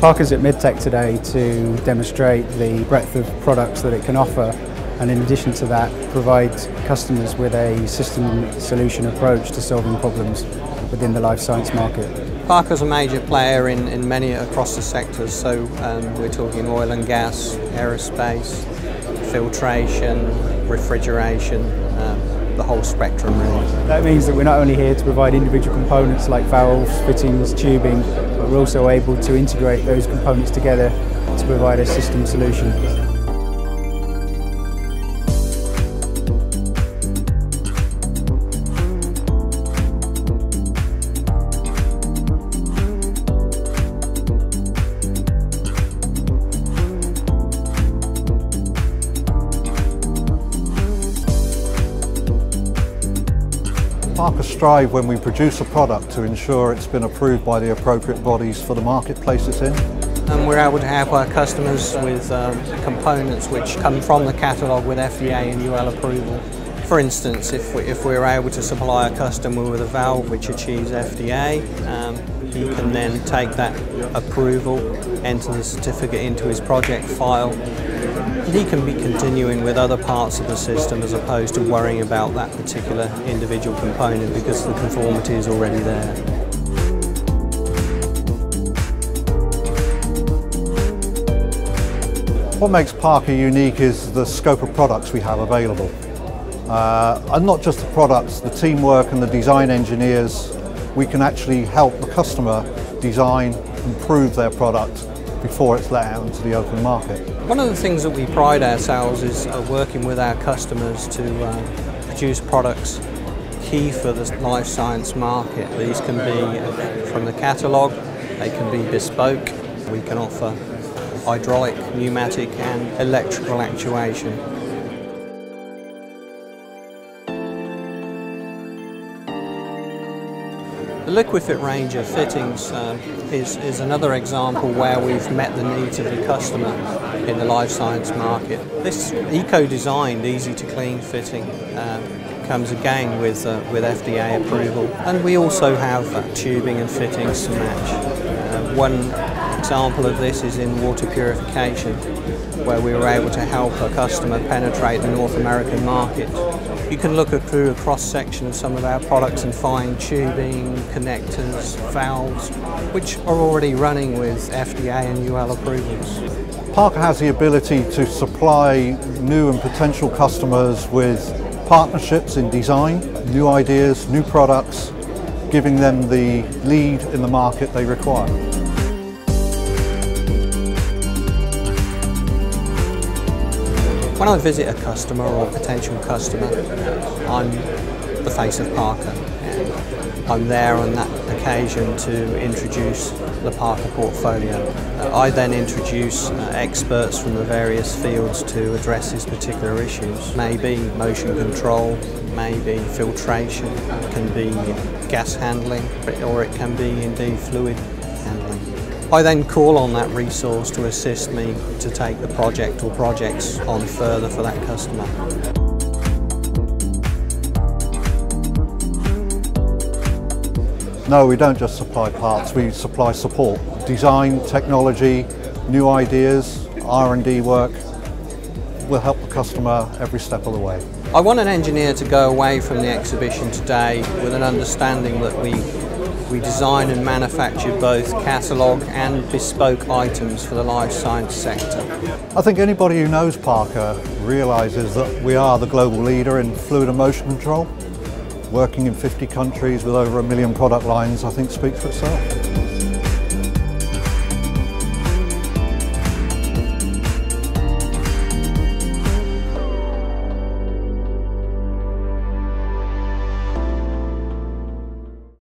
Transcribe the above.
Parker's at Med-Tech today to demonstrate the breadth of products that it can offer and in addition to that provide customers with a system solution approach to solving problems within the life science market. Parker's a major player in, in many across the sectors, so um, we're talking oil and gas, aerospace, filtration, refrigeration, um, the whole spectrum really. That means that we're not only here to provide individual components like valves, fittings, tubing, but we're also able to integrate those components together to provide a system solution. Parker strive when we produce a product to ensure it's been approved by the appropriate bodies for the marketplace it's in. And we're able to help our customers with um, components which come from the catalogue with FDA and UL approval. For instance, if, we, if we're able to supply a customer with a valve which achieves FDA, um, he can then take that approval, enter the certificate into his project file, he can be continuing with other parts of the system as opposed to worrying about that particular individual component because the conformity is already there. What makes Parker unique is the scope of products we have available. Uh, and not just the products, the teamwork and the design engineers, we can actually help the customer design, improve their product before it's let out into the open market. One of the things that we pride ourselves is uh, working with our customers to uh, produce products key for the life science market. These can be from the catalogue, they can be bespoke. We can offer hydraulic, pneumatic and electrical actuation. The Liquifit range of fittings um, is, is another example where we've met the needs of the customer in the life science market. This eco-designed, easy-to-clean fitting um, comes again with, uh, with FDA approval. And we also have uh, tubing and fittings to match. Uh, one example of this is in water purification, where we were able to help a customer penetrate the North American market you can look through a cross-section of some of our products and find tubing, connectors, valves, which are already running with FDA and UL approvals. Parker has the ability to supply new and potential customers with partnerships in design, new ideas, new products, giving them the lead in the market they require. When I visit a customer or a potential customer, I'm the face of Parker. I'm there on that occasion to introduce the Parker portfolio. I then introduce uh, experts from the various fields to address these particular issues. Maybe motion control, maybe filtration, it can be gas handling, or it can be indeed fluid I then call on that resource to assist me to take the project or projects on further for that customer. No, we don't just supply parts, we supply support. Design, technology, new ideas, R&D work. We'll help the customer every step of the way. I want an engineer to go away from the exhibition today with an understanding that we we design and manufacture both catalogue and bespoke items for the life science sector. I think anybody who knows Parker realises that we are the global leader in fluid and motion control. Working in 50 countries with over a million product lines I think speaks for itself.